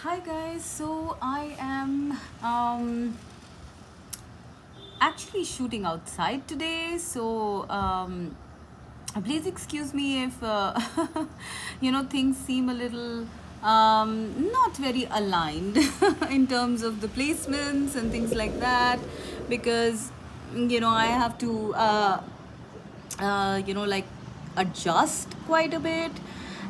Hi guys, so I am um, actually shooting outside today, so um, please excuse me if uh, you know things seem a little um, not very aligned in terms of the placements and things like that because you know I have to uh, uh, you know like adjust quite a bit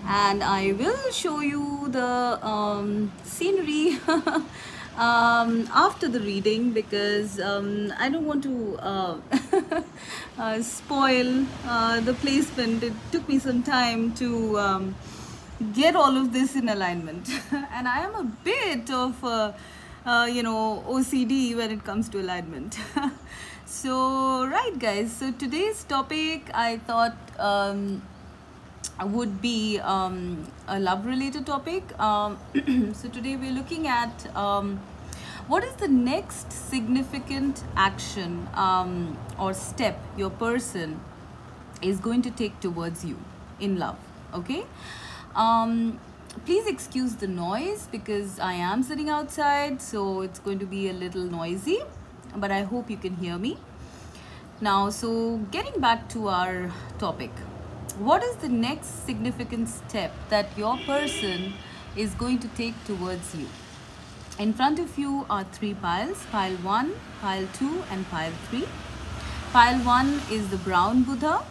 and I will show you the um, scenery um, after the reading because um, I don't want to uh, uh, spoil uh, the placement. It took me some time to um, get all of this in alignment and I am a bit of uh, you know OCD when it comes to alignment. so right guys, so today's topic I thought um, would be um, a love related topic. Um, so today we're looking at um, what is the next significant action um, or step your person is going to take towards you in love. Okay. Um, please excuse the noise because I am sitting outside, so it's going to be a little noisy, but I hope you can hear me. Now, so getting back to our topic what is the next significant step that your person is going to take towards you? In front of you are three piles, pile 1, pile 2 and pile 3. Pile 1 is the brown Buddha.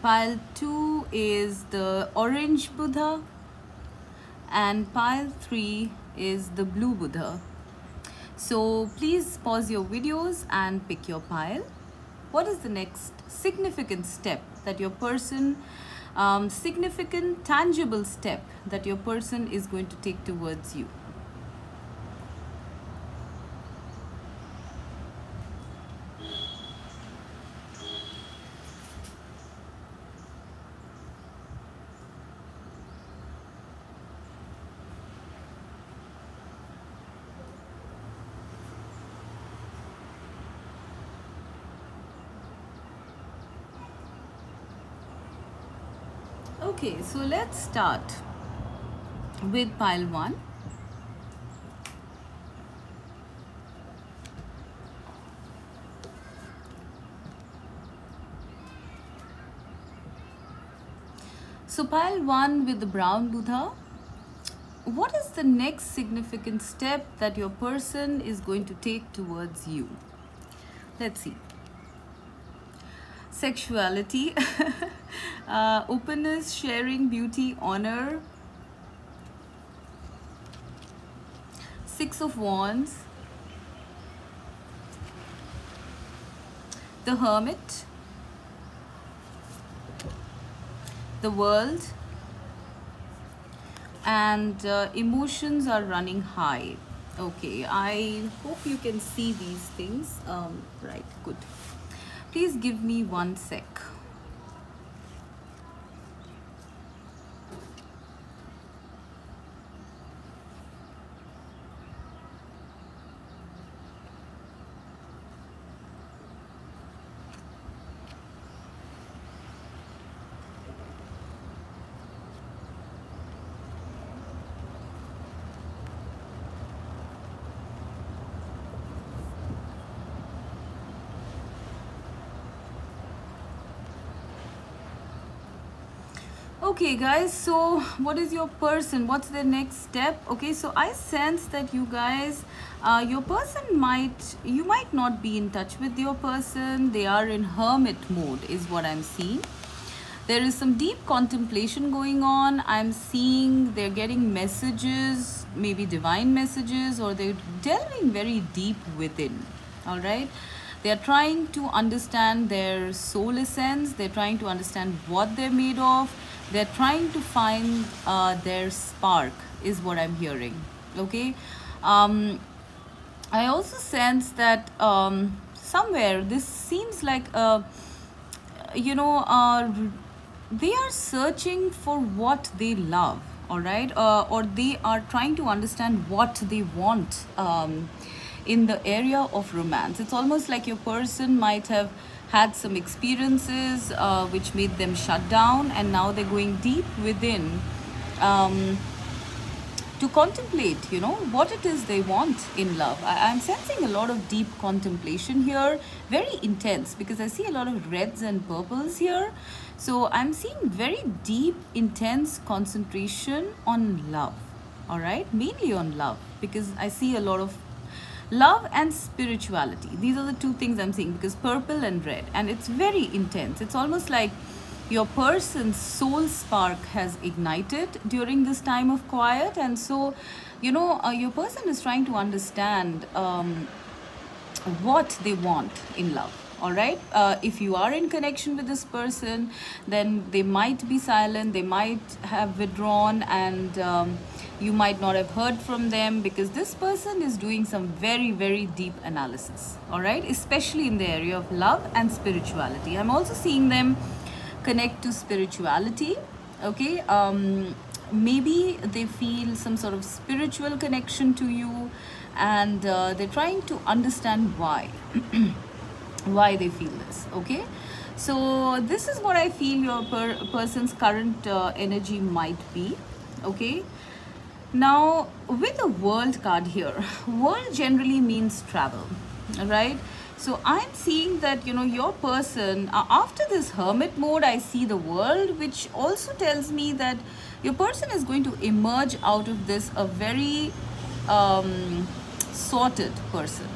Pile 2 is the orange Buddha. And pile 3 is the blue Buddha. So please pause your videos and pick your pile what is the next significant step that your person um, significant tangible step that your person is going to take towards you Okay, so let's start with pile 1. So pile 1 with the brown Buddha. What is the next significant step that your person is going to take towards you? Let's see. Sexuality. uh, openness, sharing, beauty, honor. Six of Wands. The Hermit. The World. And uh, emotions are running high. Okay, I hope you can see these things. Um, right, good. Please give me one sec. Okay guys so what is your person what's the next step? Okay so i sense that you guys uh, your person might you might not be in touch with your person. They are in hermit mode is what i'm seeing. There is some deep contemplation going on. I'm seeing they're getting messages maybe divine messages or they're delving very deep within all right? They're trying to understand their soul essence. They're trying to understand what they're made of they're trying to find uh, their spark is what i'm hearing okay? Um, i also sense that um, somewhere this seems like a you know uh, they are searching for what they love all right? Uh, or they are trying to understand what they want um, in the area of romance. It's almost like your person might have had some experiences uh, which made them shut down and now they're going deep within um, to contemplate you know what it is they want in love. I, i'm sensing a lot of deep contemplation here very intense because i see a lot of reds and purples here. So i'm seeing very deep intense concentration on love all right? Mainly on love because i see a lot of love and spirituality. These are the two things i'm seeing because purple and red. And it's very intense. It's almost like your person's soul spark has ignited during this time of quiet. And so you know uh, your person is trying to understand um, what they want in love all right uh, if you are in connection with this person then they might be silent they might have withdrawn and um, you might not have heard from them because this person is doing some very very deep analysis. All right especially in the area of love and spirituality. I'm also seeing them connect to spirituality okay? Um, maybe they feel some sort of spiritual connection to you and uh, they're trying to understand why why they feel this okay? So this is what i feel your per person's current uh, energy might be okay? Now with the world card here world generally means travel right? So i'm seeing that you know your person uh, after this hermit mode i see the world which also tells me that your person is going to emerge out of this a very um, sorted person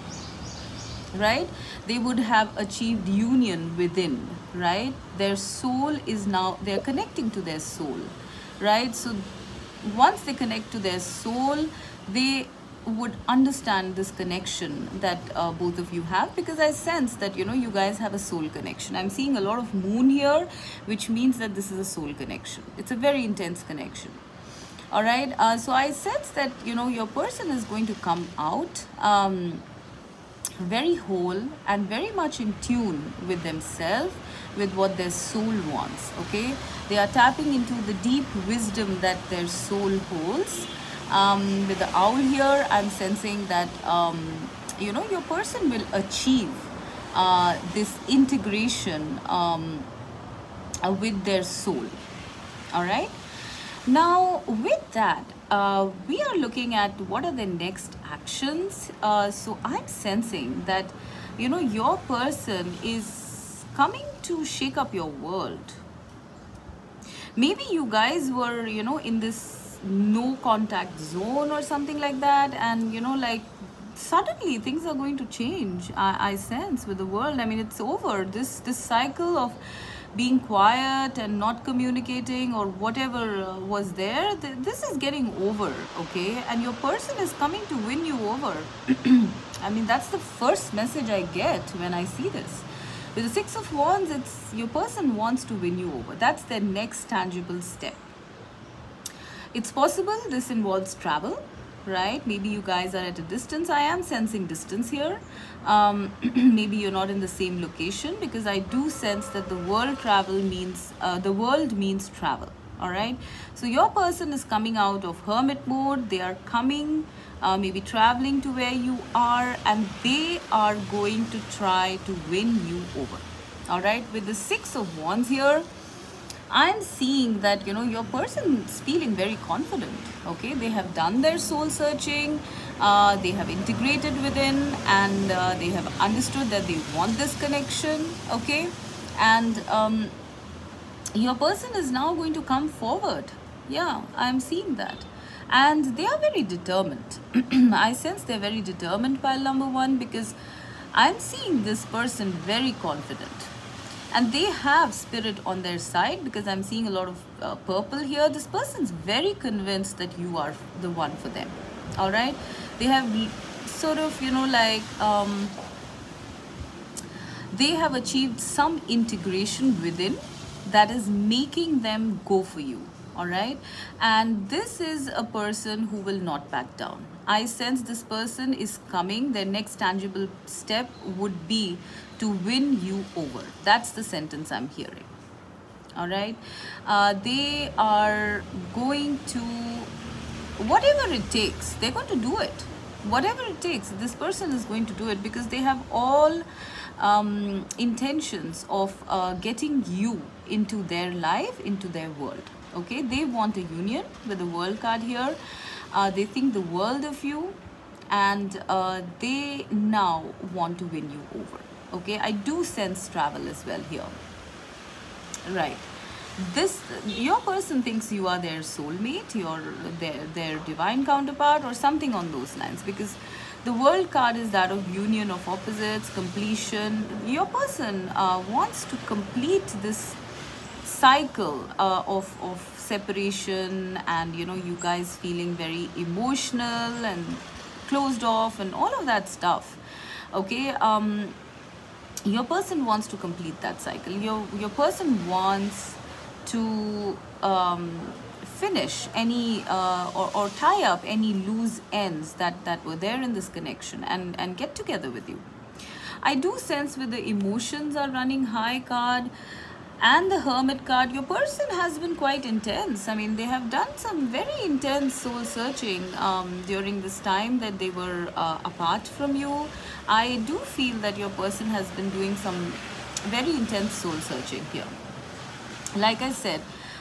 right they would have achieved union within right their soul is now they're connecting to their soul right so once they connect to their soul they would understand this connection that uh, both of you have because I sense that you know you guys have a soul connection. I'm seeing a lot of moon here which means that this is a soul connection. It's a very intense connection. All right. Uh, so I sense that you know your person is going to come out um, very whole and very much in tune with themselves with what their soul wants okay? They are tapping into the deep wisdom that their soul holds um, with the owl here i'm sensing that um, you know your person will achieve uh, this integration um, uh, with their soul all right? Now with that uh, we are looking at what are the next actions. Uh, so i'm sensing that you know your person is coming to shake up your world. Maybe you guys were you know in this no contact zone or something like that and you know like suddenly things are going to change I, I sense with the world. I mean it's over. This this cycle of being quiet and not communicating or whatever uh, was there th this is getting over okay? And your person is coming to win you over. I mean that's the first message i get when i see this. With the six of wands it's your person wants to win you over. That's their next tangible step. It's possible this involves travel right? Maybe you guys are at a distance. I am sensing distance here. Um, maybe you're not in the same location because i do sense that the world travel means uh, the world means travel all right? So your person is coming out of hermit mode. They are coming uh, maybe traveling to where you are and they are going to try to win you over all right? With the six of wands here I'm seeing that you know your person is feeling very confident okay? They have done their soul searching uh, they have integrated within and uh, they have understood that they want this connection okay? And um, your person is now going to come forward. Yeah I'm seeing that. And they are very determined. I sense they're very determined pile number one because I'm seeing this person very confident and they have spirit on their side because I'm seeing a lot of uh, purple here. This person's very convinced that you are the one for them. All right. They have sort of, you know, like, um, they have achieved some integration within that is making them go for you. All right. And this is a person who will not back down. I sense this person is coming. Their next tangible step would be to win you over. That's the sentence I'm hearing. All right. Uh, they are going to, whatever it takes, they're going to do it. Whatever it takes, this person is going to do it because they have all um, intentions of uh, getting you into their life, into their world. Okay. They want a union with the world card here uh, they think the world of you and uh, they now want to win you over okay i do sense travel as well here. Right. This your person thinks you are their soulmate your their their divine counterpart or something on those lines because the world card is that of union of opposites completion. Your person uh, wants to complete this cycle uh, of of separation and you know you guys feeling very emotional and closed off and all of that stuff. Okay um your person wants to complete that cycle. Your your person wants to um, finish any uh, or, or tie up any loose ends that that were there in this connection and and get together with you. I do sense with the emotions are running high card and the hermit card your person has been quite intense. I mean they have done some very intense soul searching um, during this time that they were uh, apart from you. I do feel that your person has been doing some very intense soul searching here. Like i said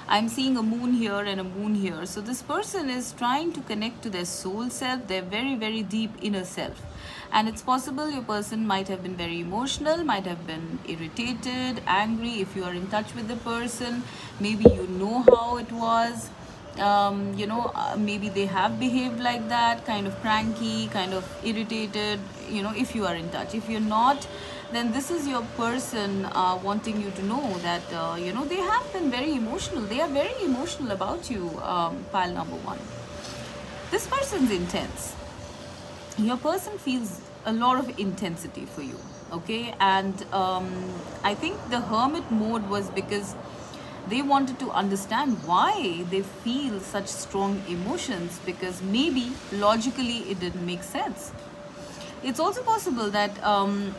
i'm seeing a moon here and a moon here. So this person is trying to connect to their soul self their very very deep inner self and it's possible your person might have been very emotional might have been irritated angry. If you are in touch with the person maybe you know how it was. Um, you know uh, maybe they have behaved like that kind of cranky kind of irritated you know if you are in touch. If you're not then this is your person uh, wanting you to know that uh, you know they have been very emotional. They are very emotional about you um, pile number one. This person's intense your person feels a lot of intensity for you okay? And um, i think the hermit mode was because they wanted to understand why they feel such strong emotions because maybe logically it didn't make sense. It's also possible that um,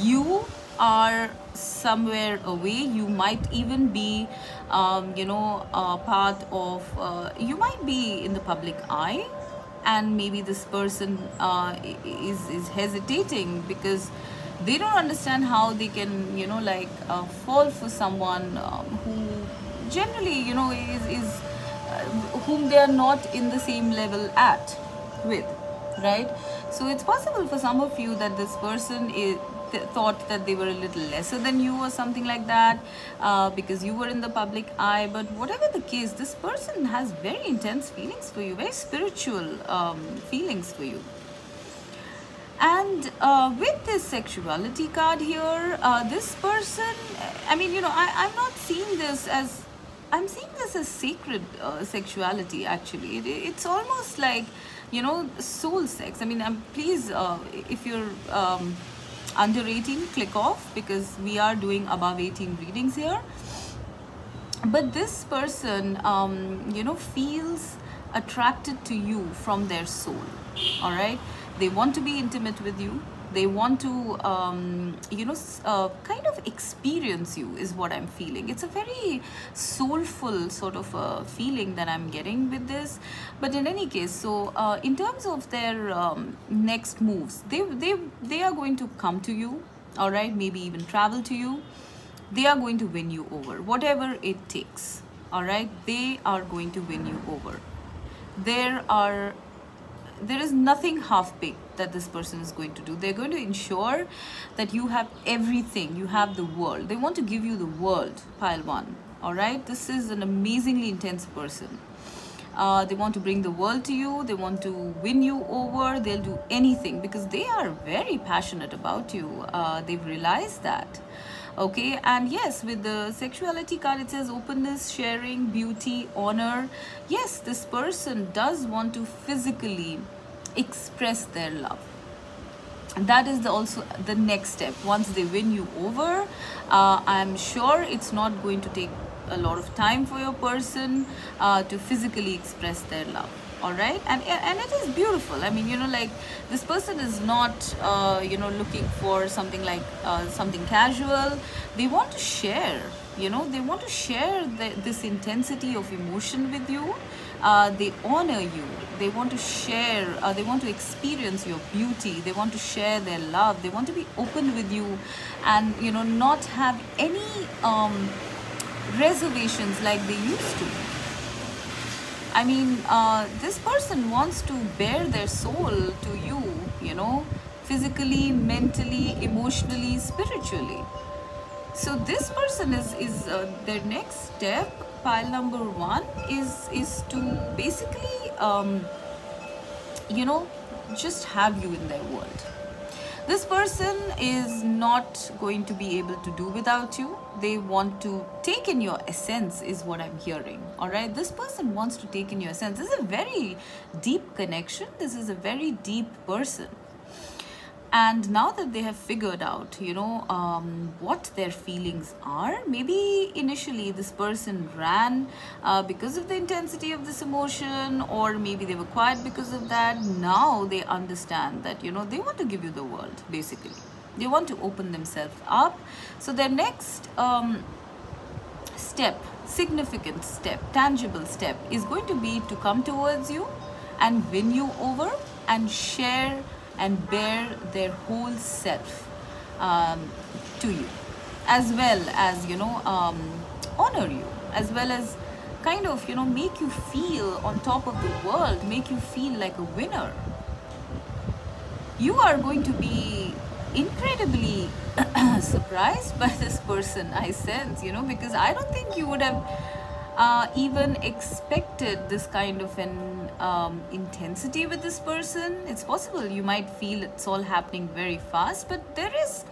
you are somewhere away. You might even be um, you know a part of uh, you might be in the public eye and maybe this person uh, is is hesitating because they don't understand how they can you know like uh, fall for someone um, who generally you know is is uh, whom they are not in the same level at with right? So it's possible for some of you that this person is th thought that they were a little lesser than you or something like that uh, because you were in the public eye. But whatever the case this person has very intense feelings for you very spiritual um, feelings for you. And uh, with this sexuality card here uh, this person i mean you know I, i'm not seeing this as i'm seeing this as sacred uh, sexuality actually. It, it's almost like you know soul sex. I mean i'm please uh, if you're um, under 18 click off because we are doing above 18 readings here. But this person um, you know feels attracted to you from their soul all right? They want to be intimate with you they want to um, you know uh, kind of experience you is what i'm feeling. It's a very soulful sort of a feeling that i'm getting with this. But in any case so uh, in terms of their um, next moves they they they are going to come to you all right maybe even travel to you. They are going to win you over whatever it takes all right? They are going to win you over. There are there is nothing half baked that this person is going to do. They're going to ensure that you have everything you have the world. They want to give you the world pile one all right? This is an amazingly intense person. Uh, they want to bring the world to you they want to win you over they'll do anything because they are very passionate about you. Uh, they've realized that okay and yes with the sexuality card it says openness sharing beauty honor. Yes this person does want to physically express their love. That is the also the next step. Once they win you over uh, i'm sure it's not going to take a lot of time for your person uh, to physically express their love all right? And and it is beautiful. I mean you know like this person is not uh, you know looking for something like uh, something casual. They want to share you know? They want to share the, this intensity of emotion with you. Uh, they honor you. They want to share uh, they want to experience your beauty. They want to share their love. They want to be open with you and you know not have any um, reservations like they used to I mean, uh, this person wants to bare their soul to you, you know, physically, mentally, emotionally, spiritually. So this person is is uh, their next step. Pile number one is is to basically, um, you know, just have you in their world this person is not going to be able to do without you they want to take in your essence is what i'm hearing. All right? This person wants to take in your essence. This is a very deep connection. This is a very deep person. And now that they have figured out you know um, what their feelings are maybe initially this person ran uh, because of the intensity of this emotion or maybe they were quiet because of that. Now they understand that you know they want to give you the world basically they want to open themselves up. So their next um, step significant step tangible step is going to be to come towards you and win you over and share and bare their whole self um, to you. As well as you know um, honor you. As well as kind of you know make you feel on top of the world make you feel like a winner. You are going to be incredibly surprised by this person i sense you know because i don't think you would have uh, even expected this kind of an um, intensity with this person. It's possible you might feel it's all happening very fast, but there is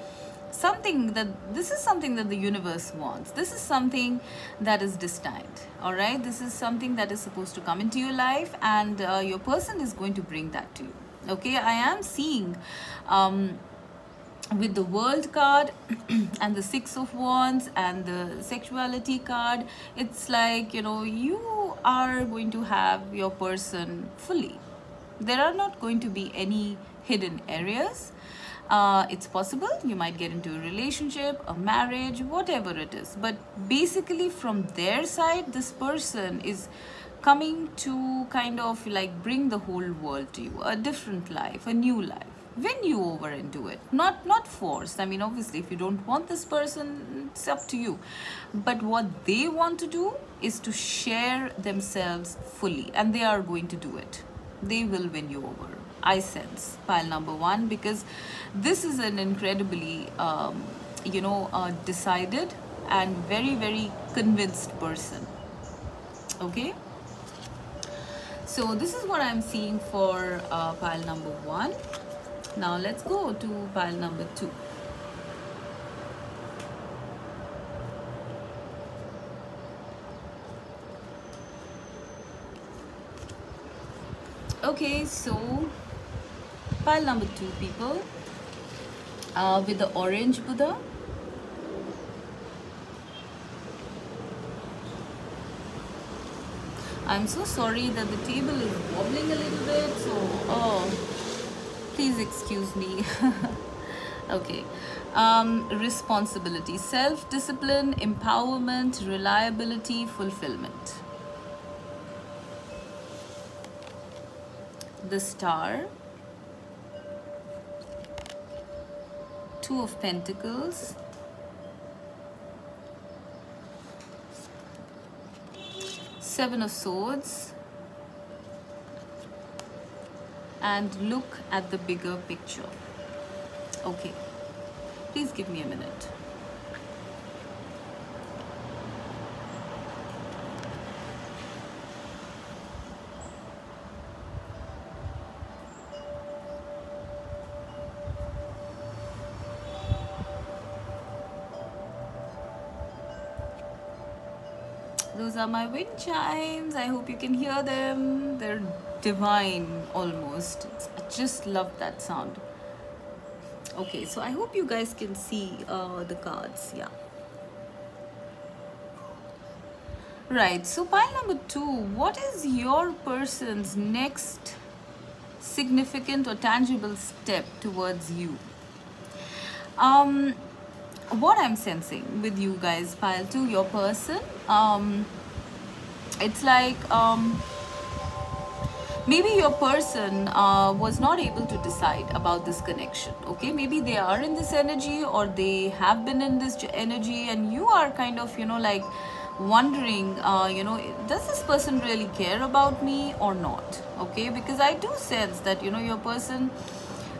something that this is something that the universe wants. This is something that is destined. All right, this is something that is supposed to come into your life, and uh, your person is going to bring that to you. Okay, I am seeing. Um, with the world card and the six of wands and the sexuality card it's like you know you are going to have your person fully. There are not going to be any hidden areas. Uh, it's possible you might get into a relationship a marriage whatever it is. But basically from their side this person is coming to kind of like bring the whole world to you a different life a new life win you over into it. Not not forced. I mean obviously if you don't want this person it's up to you. But what they want to do is to share themselves fully and they are going to do it. They will win you over i sense pile number one because this is an incredibly um, you know uh, decided and very very convinced person. Okay? So this is what i'm seeing for uh, pile number one now let's go to pile number two. Okay, so pile number two people uh, with the orange Buddha. I'm so sorry that the table is wobbling a little bit, so oh please excuse me. Okay. Um, responsibility self-discipline empowerment reliability fulfillment. The star. Two of pentacles. Seven of swords and look at the bigger picture. Okay, please give me a minute. Are my wind chimes. I hope you can hear them. They're divine almost. I just love that sound. Okay so i hope you guys can see uh, the cards yeah. Right so pile number two what is your person's next significant or tangible step towards you? Um what i'm sensing with you guys pile two your person um it's like um maybe your person uh, was not able to decide about this connection okay? Maybe they are in this energy or they have been in this energy and you are kind of you know like wondering uh, you know does this person really care about me or not okay? Because i do sense that you know your person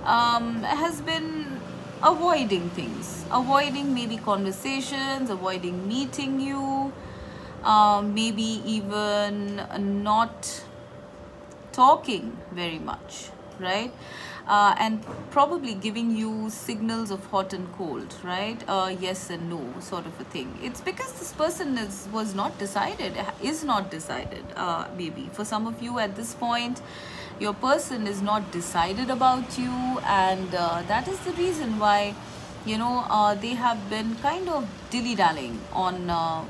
um, has been avoiding things avoiding maybe conversations avoiding meeting you um, maybe even not talking very much right? Uh, and probably giving you signals of hot and cold right? Uh, yes and no sort of a thing. It's because this person is was not decided is not decided uh, maybe. For some of you at this point your person is not decided about you and uh, that is the reason why you know uh, they have been kind of dilly-dallying on uh,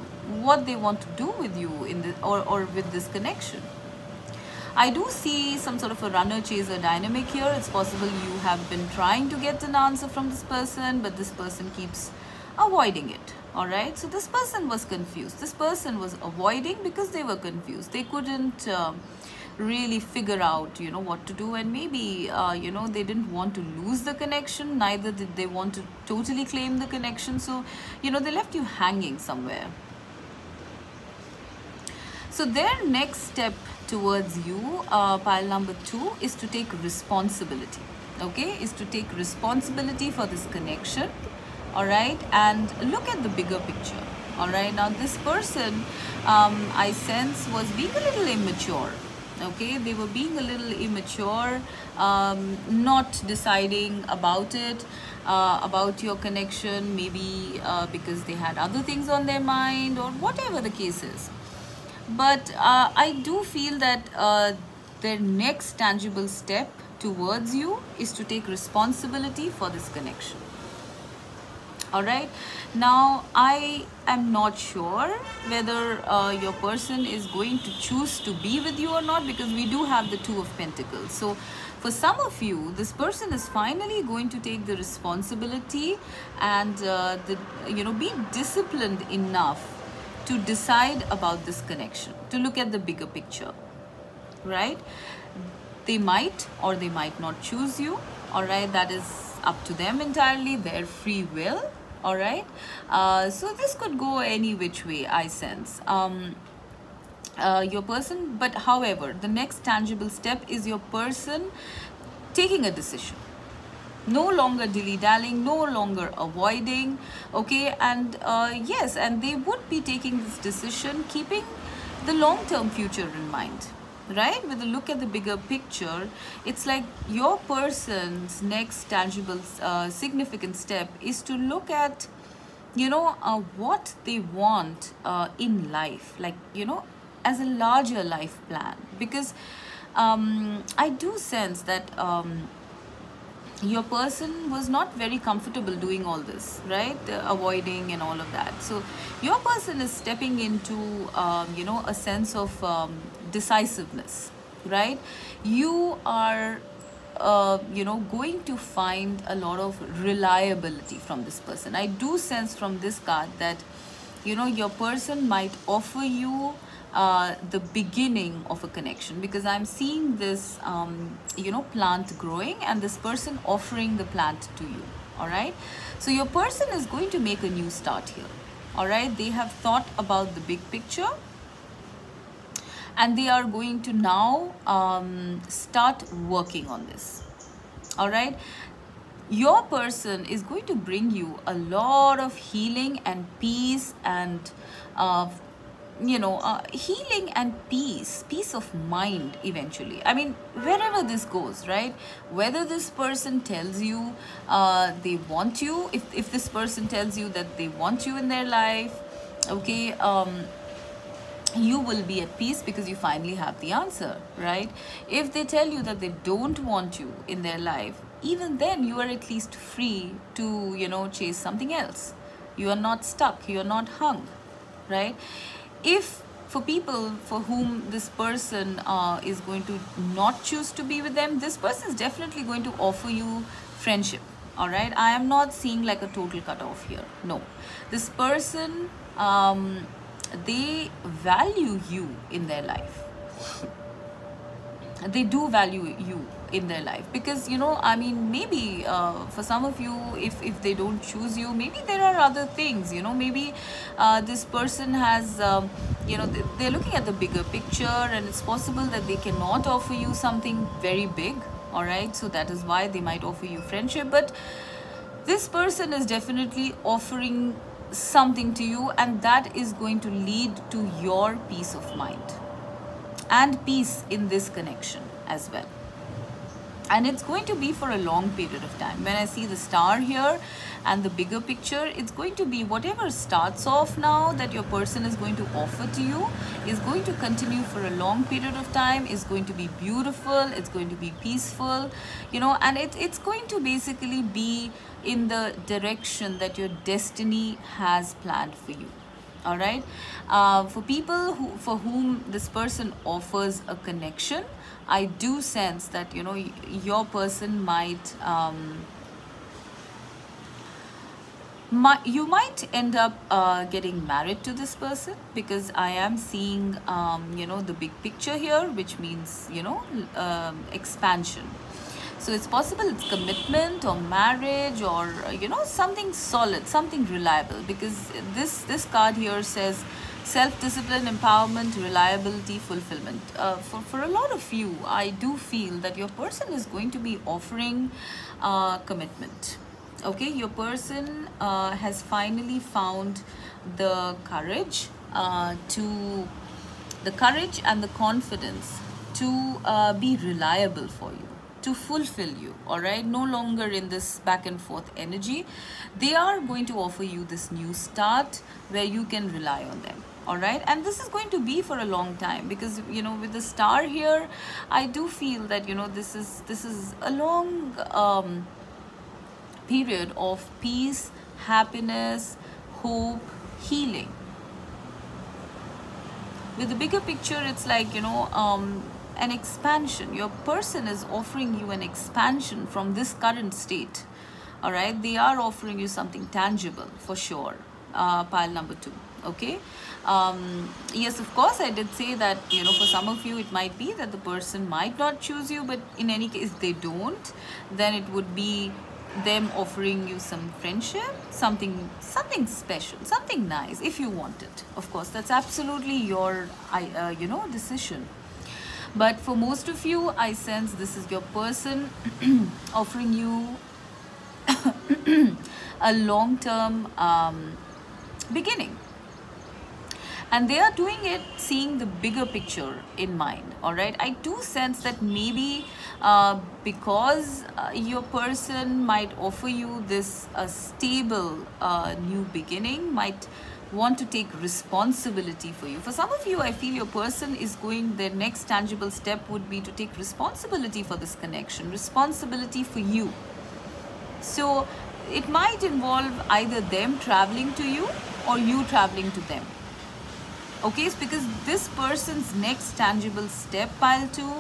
what they want to do with you in the or, or with this connection I do see some sort of a runner chaser dynamic here. It's possible you have been trying to get an answer from this person, but this person keeps avoiding it. All right. So this person was confused. This person was avoiding because they were confused. They couldn't uh, really figure out, you know, what to do. And maybe, uh, you know, they didn't want to lose the connection. Neither did they want to totally claim the connection. So, you know, they left you hanging somewhere. So their next step towards you, uh, pile number two, is to take responsibility. Okay, is to take responsibility for this connection. All right, and look at the bigger picture. All right, now this person, um, I sense, was being a little immature. Okay, they were being a little immature, um, not deciding about it, uh, about your connection, maybe uh, because they had other things on their mind or whatever the case is but uh, I do feel that uh, their next tangible step towards you is to take responsibility for this connection. All right now i am not sure whether uh, your person is going to choose to be with you or not because we do have the two of pentacles. So for some of you this person is finally going to take the responsibility and uh, the you know be disciplined enough to decide about this connection, to look at the bigger picture, right? They might or they might not choose you, all right? That is up to them entirely, their free will, all right? Uh, so this could go any which way, I sense. Um, uh, your person, but however, the next tangible step is your person taking a decision no longer dilly-dallying no longer avoiding okay? And uh, yes and they would be taking this decision keeping the long-term future in mind right? With a look at the bigger picture it's like your person's next tangible uh, significant step is to look at you know uh, what they want uh, in life like you know as a larger life plan. Because um, I do sense that um, your person was not very comfortable doing all this right? Uh, avoiding and all of that. So your person is stepping into um, you know a sense of um, decisiveness right? You are uh, you know going to find a lot of reliability from this person. I do sense from this card that you know your person might offer you uh, the beginning of a connection because I'm seeing this, um, you know, plant growing and this person offering the plant to you. All right. So your person is going to make a new start here. All right. They have thought about the big picture and they are going to now um, start working on this. All right. Your person is going to bring you a lot of healing and peace and uh, you know uh, healing and peace peace of mind eventually. I mean wherever this goes right? Whether this person tells you uh, they want you if, if this person tells you that they want you in their life okay um, you will be at peace because you finally have the answer right? If they tell you that they don't want you in their life even then you are at least free to you know chase something else. You are not stuck you are not hung right if for people for whom this person uh, is going to not choose to be with them this person is definitely going to offer you friendship all right? I am not seeing like a total cutoff here no. This person um, they value you in their life. They do value you in their life. Because you know i mean maybe uh, for some of you if if they don't choose you maybe there are other things you know maybe uh, this person has um, you know they're looking at the bigger picture and it's possible that they cannot offer you something very big all right so that is why they might offer you friendship. But this person is definitely offering something to you and that is going to lead to your peace of mind and peace in this connection as well and it's going to be for a long period of time. When i see the star here and the bigger picture it's going to be whatever starts off now that your person is going to offer to you is going to continue for a long period of time is going to be beautiful it's going to be peaceful you know and it, it's going to basically be in the direction that your destiny has planned for you all right? Uh, for people who for whom this person offers a connection i do sense that you know your person might um, you might end up uh, getting married to this person because I am seeing um, you know the big picture here which means you know um, expansion. So it's possible it's commitment or marriage or you know something solid something reliable because this this card here says self-discipline empowerment reliability fulfillment. Uh, for, for a lot of you i do feel that your person is going to be offering uh, commitment. Okay your person uh, has finally found the courage uh, to the courage and the confidence to uh, be reliable for you to fulfill you all right? No longer in this back and forth energy. They are going to offer you this new start where you can rely on them all right? And this is going to be for a long time because you know with the star here i do feel that you know this is this is a long um, period of peace happiness hope healing. With the bigger picture it's like you know um, an expansion. Your person is offering you an expansion from this current state. All right? They are offering you something tangible for sure. Uh, pile number two. Okay um, yes of course i did say that you know for some of you it might be that the person might not choose you but in any case they don't then it would be them offering you some friendship something something special something nice if you want it of course that's absolutely your uh, you know decision but for most of you, I sense this is your person offering you a long-term um, beginning. And they are doing it seeing the bigger picture in mind, all right? I do sense that maybe uh, because uh, your person might offer you this uh, stable uh, new beginning, might want to take responsibility for you. For some of you, I feel your person is going, their next tangible step would be to take responsibility for this connection, responsibility for you. So it might involve either them traveling to you or you traveling to them. Okay, it's because this person's next tangible step, pile two,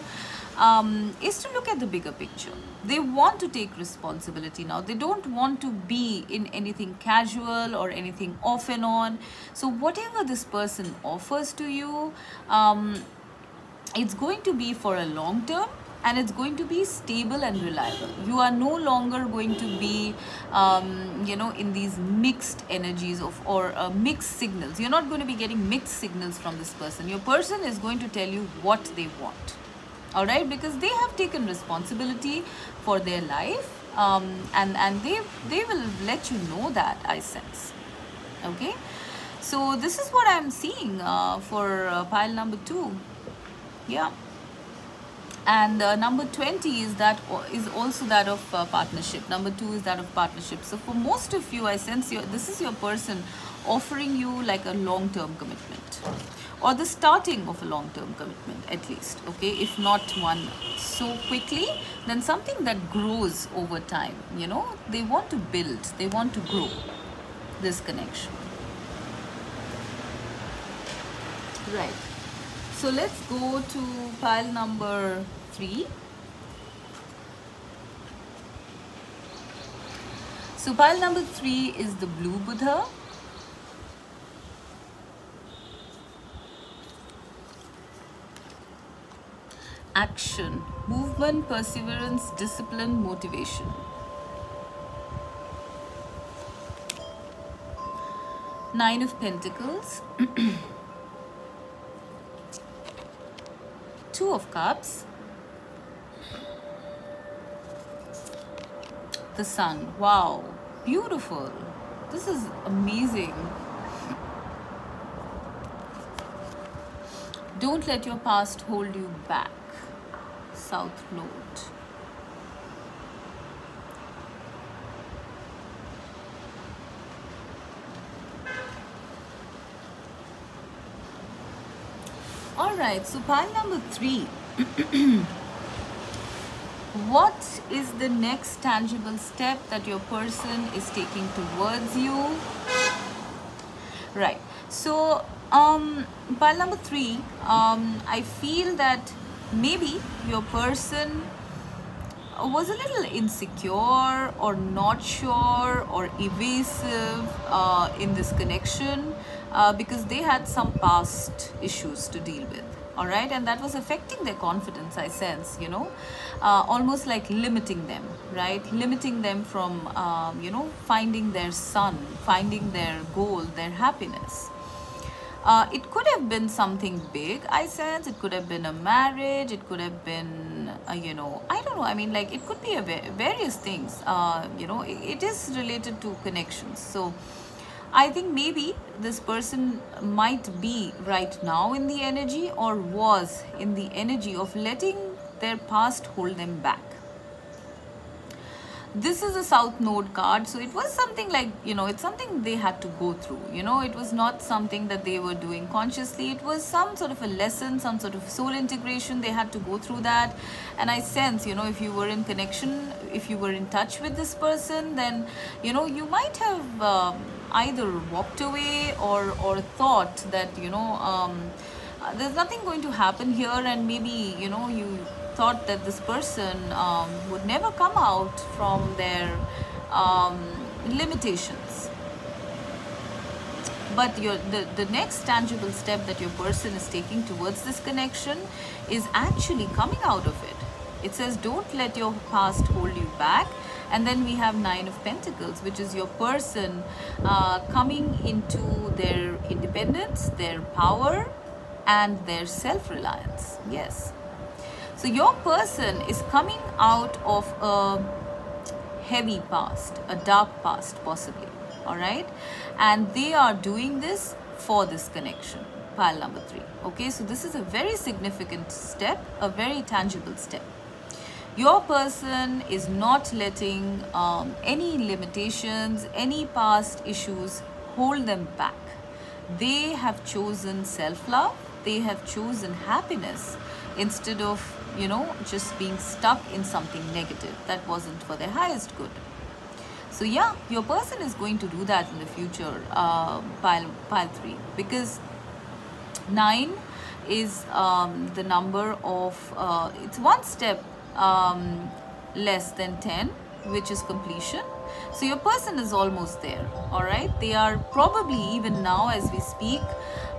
um, is to look at the bigger picture. They want to take responsibility now. They don't want to be in anything casual or anything off and on. So whatever this person offers to you, um, it's going to be for a long term and it's going to be stable and reliable. You are no longer going to be um, you know in these mixed energies of or uh, mixed signals. You're not going to be getting mixed signals from this person. Your person is going to tell you what they want. All right? Because they have taken responsibility for their life um, and and they they will let you know that I sense. Okay? So this is what I'm seeing uh, for uh, pile number two. Yeah and uh, number 20 is that is also that of uh, partnership. Number two is that of partnership. So for most of you I sense your this is your person offering you like a long-term commitment or the starting of a long-term commitment at least okay? If not one so quickly then something that grows over time you know? They want to build they want to grow this connection. Right so let's go to pile number three. So pile number three is the blue buddha. Action movement perseverance discipline motivation. Nine of pentacles two of cups. The sun. Wow. Beautiful. This is amazing. Don't let your past hold you back. South node all right so pile number three. What is the next tangible step that your person is taking towards you? Right so um pile number three um i feel that maybe your person was a little insecure or not sure or evasive uh, in this connection uh, because they had some past issues to deal with all right? And that was affecting their confidence i sense you know? Uh, almost like limiting them right? Limiting them from um, you know finding their sun finding their goal their happiness. Uh, it could have been something big i sense. It could have been a marriage. It could have been uh, you know i don't know. I mean like it could be a various things. Uh, you know it, it is related to connections. So I think maybe this person might be right now in the energy or was in the energy of letting their past hold them back. This is a South Node card, so it was something like, you know, it's something they had to go through. You know, it was not something that they were doing consciously. It was some sort of a lesson, some sort of soul integration. They had to go through that. And I sense, you know, if you were in connection, if you were in touch with this person, then, you know, you might have. Um, either walked away or or thought that you know um, there's nothing going to happen here and maybe you know you thought that this person um, would never come out from their um, limitations. But your the, the next tangible step that your person is taking towards this connection is actually coming out of it. It says don't let your past hold you back and then we have nine of pentacles which is your person uh, coming into their independence their power and their self-reliance. Yes. So your person is coming out of a heavy past a dark past possibly. All right? And they are doing this for this connection pile number three. Okay? So this is a very significant step a very tangible step your person is not letting um, any limitations, any past issues hold them back. They have chosen self-love, they have chosen happiness instead of, you know, just being stuck in something negative that wasn't for their highest good. So yeah, your person is going to do that in the future, uh, pile, pile 3, because 9 is um, the number of, uh, it's one step um, less than 10 which is completion. So your person is almost there all right? They are probably even now as we speak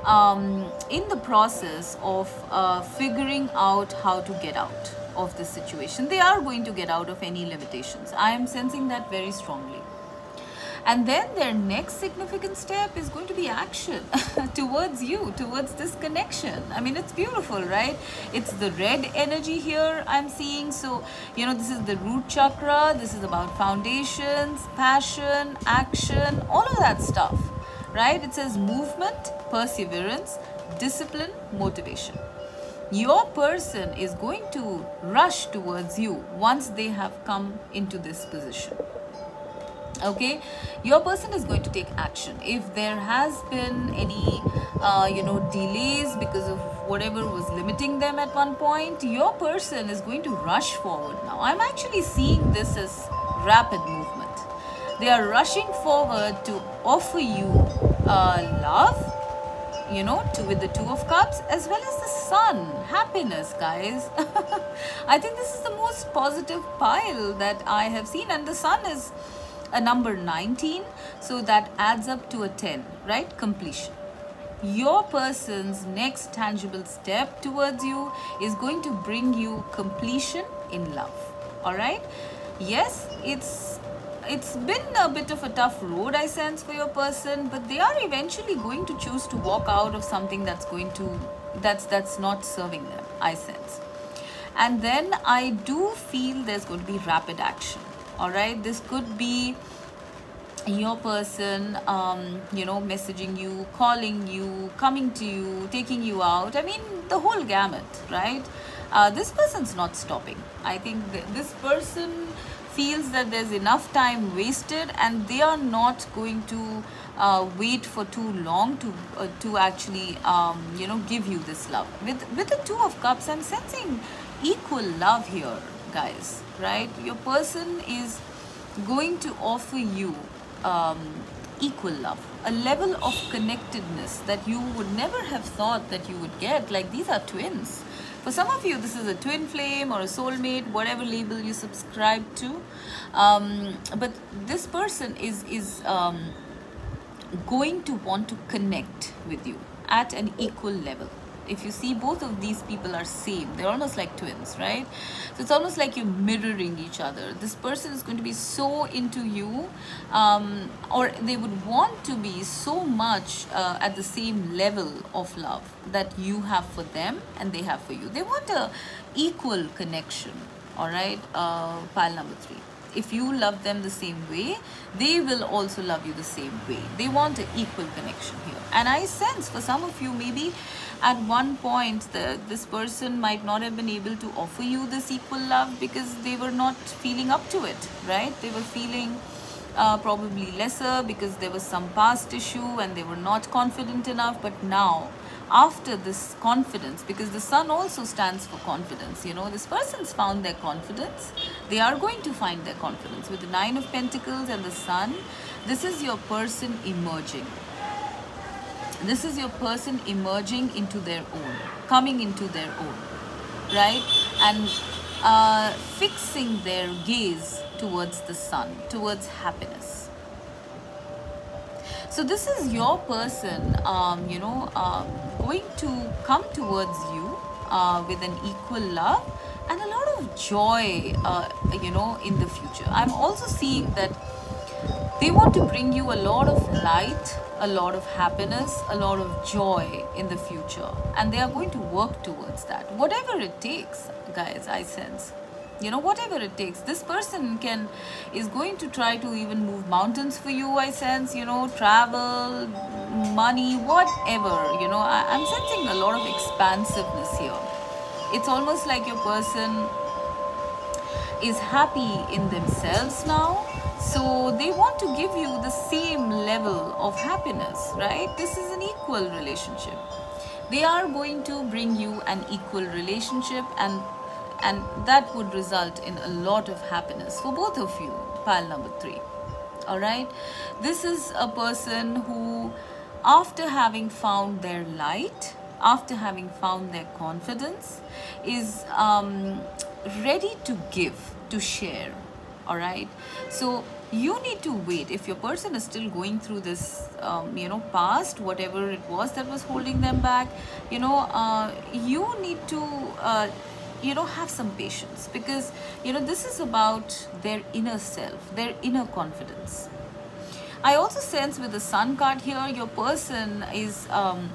um, in the process of uh, figuring out how to get out of this situation. They are going to get out of any limitations. I am sensing that very strongly and then their next significant step is going to be action towards you towards this connection. I mean it's beautiful right? It's the red energy here i'm seeing. So you know this is the root chakra. This is about foundations passion action all of that stuff right? It says movement perseverance discipline motivation. Your person is going to rush towards you once they have come into this position okay? Your person is going to take action. If there has been any uh, you know delays because of whatever was limiting them at one point your person is going to rush forward. Now i'm actually seeing this as rapid movement. They are rushing forward to offer you uh, love you know to with the two of cups as well as the sun. Happiness guys. I think this is the most positive pile that i have seen and the sun is a number 19 so that adds up to a 10 right? Completion. Your person's next tangible step towards you is going to bring you completion in love all right? Yes it's it's been a bit of a tough road i sense for your person but they are eventually going to choose to walk out of something that's going to that's that's not serving them i sense. And then i do feel there's going to be rapid action all right this could be your person um, you know messaging you calling you coming to you taking you out. I mean the whole gamut right? Uh, this person's not stopping. I think th this person feels that there's enough time wasted and they are not going to uh, wait for too long to uh, to actually um, you know give you this love. With with the two of cups i'm sensing equal love here guys right your person is going to offer you um, equal love, a level of connectedness that you would never have thought that you would get. Like these are twins. For some of you, this is a twin flame or a soulmate, whatever label you subscribe to. Um, but this person is is um, going to want to connect with you at an equal level if you see both of these people are same. They're almost like twins right? So it's almost like you're mirroring each other. This person is going to be so into you um, or they would want to be so much uh, at the same level of love that you have for them and they have for you. They want a equal connection all right? Uh, pile number three if you love them the same way they will also love you the same way. They want an equal connection here. And i sense for some of you maybe at one point the, this person might not have been able to offer you this equal love because they were not feeling up to it right? They were feeling uh, probably lesser because there was some past issue and they were not confident enough. But now after this confidence because the sun also stands for confidence you know this person's found their confidence. They are going to find their confidence. With the nine of pentacles and the sun this is your person emerging. This is your person emerging into their own coming into their own right? And uh, fixing their gaze towards the sun towards happiness. So this is your person um, you know um, going to come towards you uh, with an equal love and a lot of joy uh, you know in the future i'm also seeing that they want to bring you a lot of light a lot of happiness, a lot of joy in the future. And they are going to work towards that. Whatever it takes, guys, I sense. You know, whatever it takes. This person can is going to try to even move mountains for you, I sense, you know, travel, money, whatever. You know, I, I'm sensing a lot of expansiveness here. It's almost like your person is happy in themselves now so they want to give you the same level of happiness, right? This is an equal relationship. They are going to bring you an equal relationship and and that would result in a lot of happiness for both of you. Pile number three. All right. This is a person who, after having found their light, after having found their confidence, is um, ready to give, to share. All right. So you need to wait if your person is still going through this um, you know past whatever it was that was holding them back you know uh, you need to uh, you know have some patience because you know this is about their inner self their inner confidence. I also sense with the sun card here your person is um,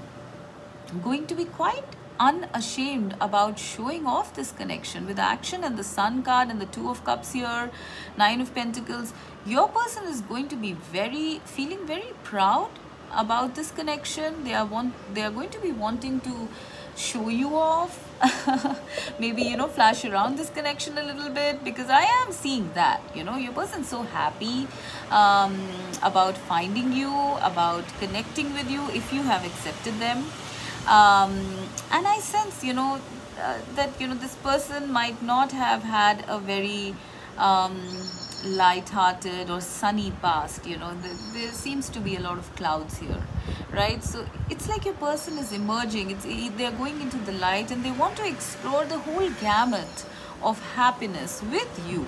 going to be quite unashamed about showing off this connection with action and the sun card and the two of cups here nine of pentacles. Your person is going to be very feeling very proud about this connection. They are want they are going to be wanting to show you off. Maybe you know flash around this connection a little bit because i am seeing that you know your person's so happy um, about finding you about connecting with you if you have accepted them. Um, and i sense you know uh, that you know this person might not have had a very um, light-hearted or sunny past you know there, there, seems to be a lot of clouds here right? So it's like your person is emerging. It's they're going into the light and they want to explore the whole gamut of happiness with you.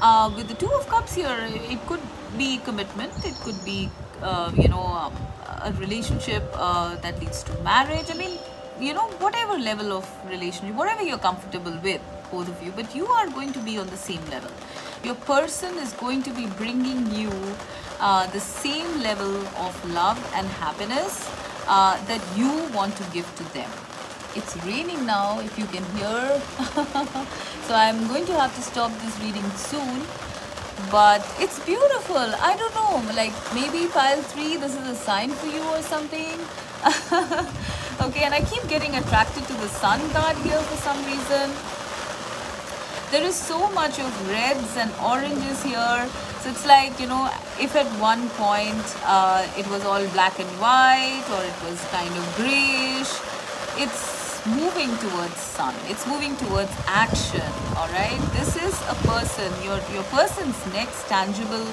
Uh, with the two of cups here it could be commitment it could be uh, you know um, a relationship uh, that leads to marriage. I mean you know whatever level of relationship whatever you're comfortable with both of you but you are going to be on the same level. Your person is going to be bringing you uh, the same level of love and happiness uh, that you want to give to them. It's raining now if you can hear. So I'm going to have to stop this reading soon but it's beautiful. I don't know like maybe pile 3 this is a sign for you or something. Okay and I keep getting attracted to the sun card here for some reason there is so much of reds and oranges here. So it's like you know if at one point uh, it was all black and white or it was kind of grayish it's moving towards sun. It's moving towards action all right? This is a person. Your your person's next tangible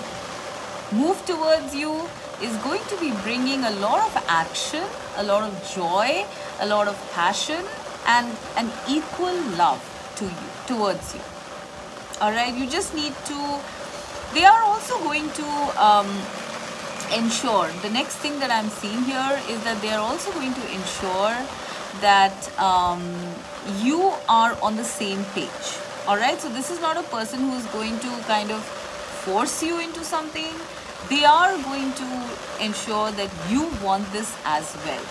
move towards you is going to be bringing a lot of action a lot of joy a lot of passion and an equal love to you towards you. All right you just need to they are also going to um, ensure the next thing that i'm seeing here is that they are also going to ensure that um, you are on the same page. All right so this is not a person who is going to kind of force you into something. They are going to ensure that you want this as well.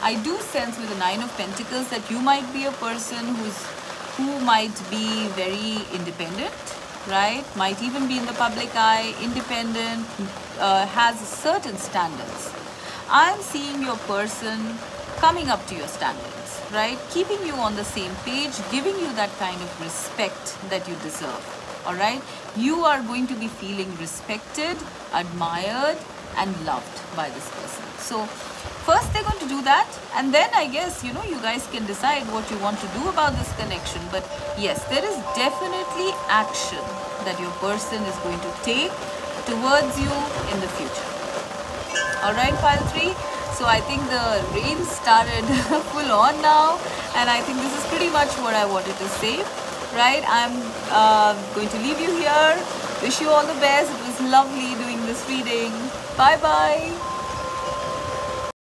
I do sense with the nine of pentacles that you might be a person who's who might be very independent right might even be in the public eye independent uh, has certain standards i'm seeing your person coming up to your standards, right? Keeping you on the same page, giving you that kind of respect that you deserve, all right? You are going to be feeling respected, admired, and loved by this person. So, first they're going to do that, and then I guess, you know, you guys can decide what you want to do about this connection. But yes, there is definitely action that your person is going to take towards you in the future. All right, pile 3. So I think the rain started full on now and I think this is pretty much what I wanted to say. Right, I'm uh, going to leave you here. Wish you all the best. It was lovely doing this reading. Bye bye.